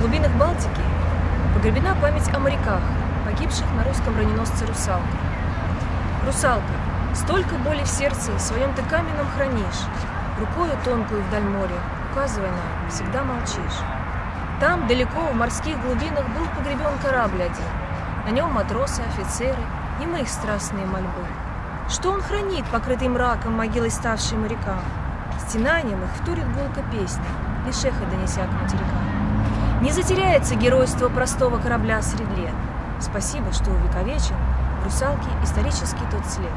Погребена память о моряках, погибших на русском броненосце «Русалка». Русалка, столько боли в сердце в своем ты каменном хранишь, Рукою тонкую вдаль моря, указывая нам, всегда молчишь. Там, далеко, в морских глубинах, был погребен корабль один. На нем матросы, офицеры, и мы их страстные мольбы. Что он хранит, покрытый мраком, могилой ставшей морякам? Стенанием их втурит гулка песни, лишь эхо донеся к материкам. Не затеряется геройство простого корабля среди лет. Спасибо, что увековечен в русалке исторический тот след.